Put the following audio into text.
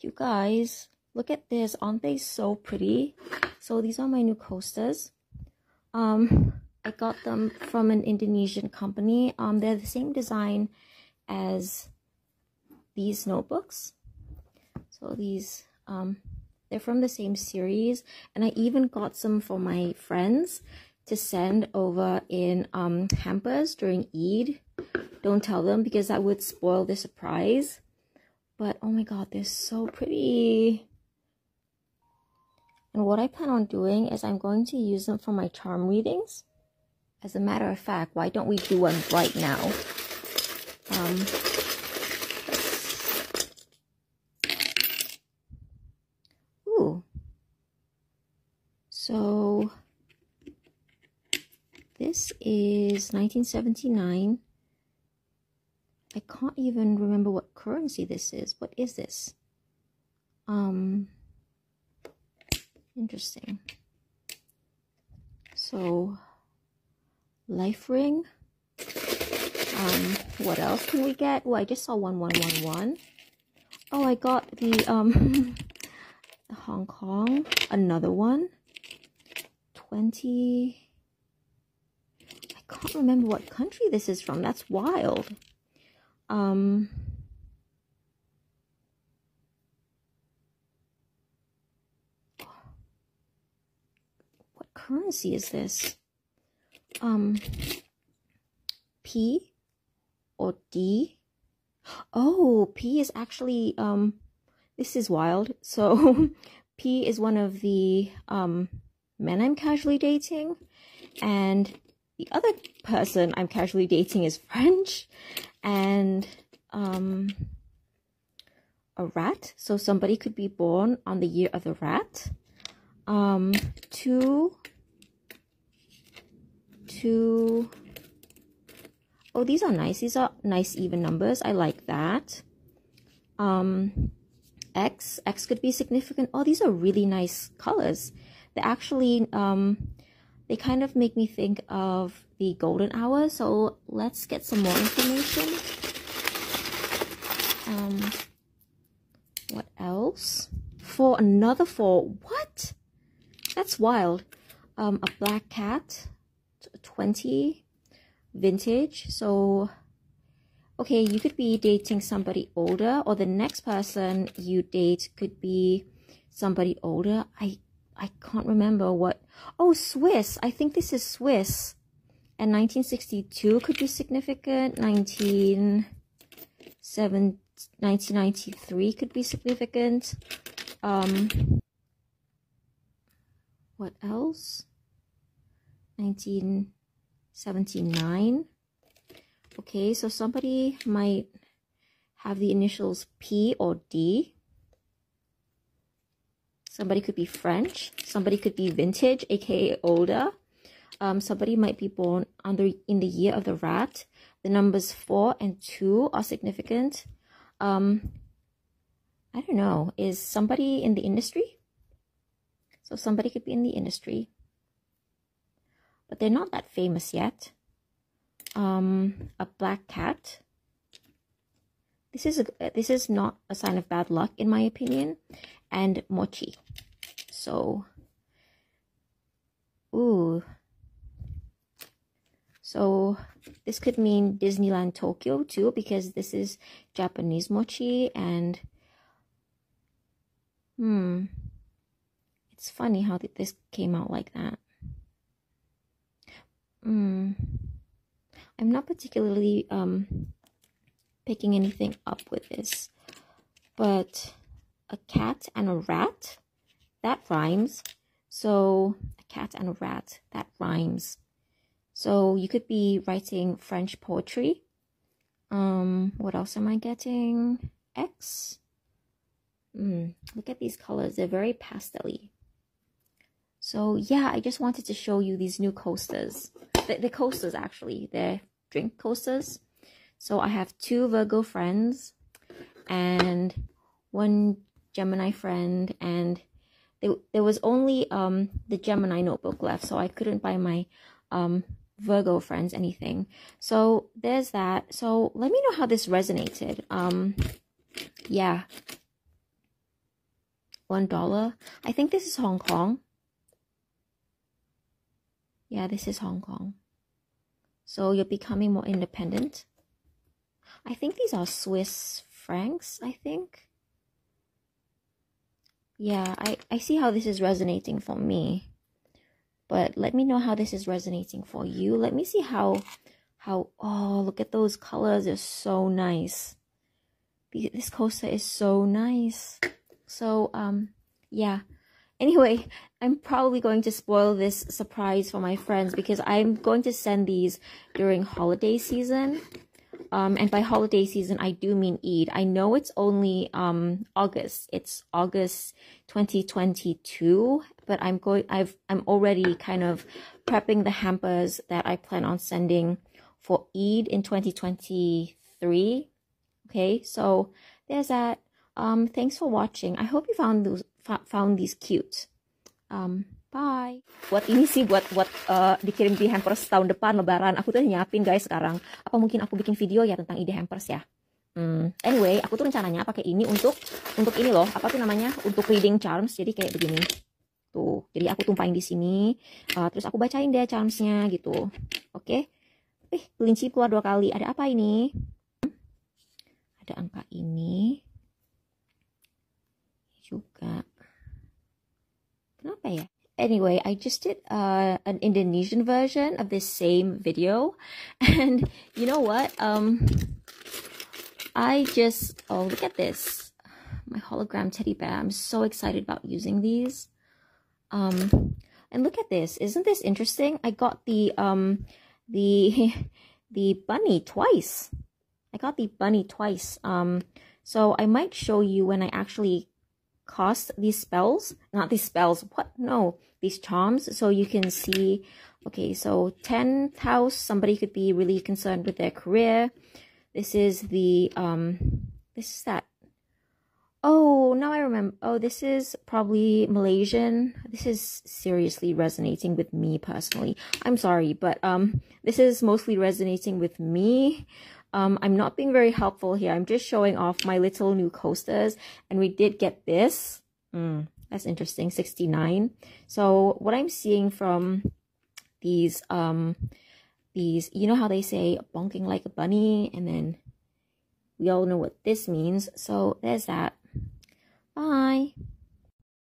You guys, look at this. Aren't they so pretty? So these are my new coasters. Um, I got them from an Indonesian company. Um, they're the same design as these notebooks. So these, um, they're from the same series. And I even got some for my friends to send over in um, hampers during Eid. Don't tell them because that would spoil the surprise. But oh my god, they're so pretty. And what I plan on doing is I'm going to use them for my charm readings. As a matter of fact, why don't we do one right now? Um, ooh. So, this is 1979. I can't even remember what currency this is. What is this? Um, interesting. So, life ring. Um, what else can we get? Oh, I just saw 1111. Oh, I got the, um, Hong Kong. Another one. 20 I can't remember what country this is from. That's wild. Um, what currency is this? Um, P or D? Oh, P is actually, um, this is wild. So, P is one of the, um, men I'm casually dating. And the other person I'm casually dating is French and um, a rat. So somebody could be born on the year of the rat. Um, two, two, oh, these are nice. These are nice even numbers. I like that. Um, X, X could be significant. Oh, these are really nice colors. They're actually, um, they kind of make me think of the golden hour. So let's get some more information. Um, what else? For another four. What? That's wild. Um, a black cat, 20, vintage. So, okay, you could be dating somebody older, or the next person you date could be somebody older. I I can't remember what. Oh, Swiss. I think this is Swiss. And 1962 could be significant. 19, 1993 could be significant. Um, what else? 1979. Okay, so somebody might have the initials P or D. Somebody could be French. Somebody could be vintage, aka older. Um, somebody might be born under in the year of the rat. The numbers four and two are significant. Um, I don't know. Is somebody in the industry? So somebody could be in the industry, but they're not that famous yet. Um, a black cat. This is a, this is not a sign of bad luck in my opinion and mochi. So, ooh. So, this could mean Disneyland Tokyo too, because this is Japanese mochi and, hmm, it's funny how this came out like that. Hmm. I'm not particularly um picking anything up with this, but a cat and a rat. That rhymes. So, a cat and a rat. That rhymes. So, you could be writing French poetry. Um, what else am I getting? X. Mm, look at these colors. They're very pastel So, yeah, I just wanted to show you these new coasters. The, the coasters, actually. They're drink coasters. So, I have two Virgo friends and one Gemini friend and there, there was only um the Gemini notebook left so I couldn't buy my um Virgo friends anything. So there's that. So let me know how this resonated. Um yeah. one dollar. I think this is Hong Kong. Yeah, this is Hong Kong. So you're becoming more independent. I think these are Swiss francs, I think. Yeah, I, I see how this is resonating for me. But let me know how this is resonating for you. Let me see how, how, oh, look at those colors. They're so nice. This coaster is so nice. So, um, yeah. Anyway, I'm probably going to spoil this surprise for my friends because I'm going to send these during holiday season. Um, and by holiday season, I do mean Eid. I know it's only um August. It's August 2022, but I'm going. I've I'm already kind of prepping the hampers that I plan on sending for Eid in 2023. Okay, so there's that. Um, thanks for watching. I hope you found those found these cute. Um, bye. Buat ini sih buat buat uh, dikirim di hampers tahun depan lebaran. Aku tuh nyiapin guys sekarang. Apa mungkin aku bikin video ya tentang ide hampers ya? Hmm, anyway, aku tuh rencananya pakai ini untuk untuk ini loh, apa tuh namanya? Untuk reading charms. Jadi kayak begini. Tuh. Jadi aku tumpahin di sini. Uh, terus aku bacain deh charmsnya gitu. Oke. Okay? Eh, kelinci keluar dua kali. Ada apa ini? Ada angka ini juga. Kenapa ya? Anyway, I just did uh, an Indonesian version of this same video. And you know what? Um, I just, oh, look at this. My hologram teddy bear. I'm so excited about using these. Um, and look at this. Isn't this interesting? I got the, um, the, the bunny twice. I got the bunny twice. Um, so I might show you when I actually cast these spells not these spells what? No these charms. So you can see okay so 10th house somebody could be really concerned with their career. This is the um this is that. Oh now i remember oh this is probably malaysian. This is seriously resonating with me personally. I'm sorry but um this is mostly resonating with me um, I'm not being very helpful here. I'm just showing off my little new coasters. And we did get this. Mm, that's interesting. 69. So what I'm seeing from these, um, these, you know how they say bonking like a bunny? And then we all know what this means. So there's that. Bye.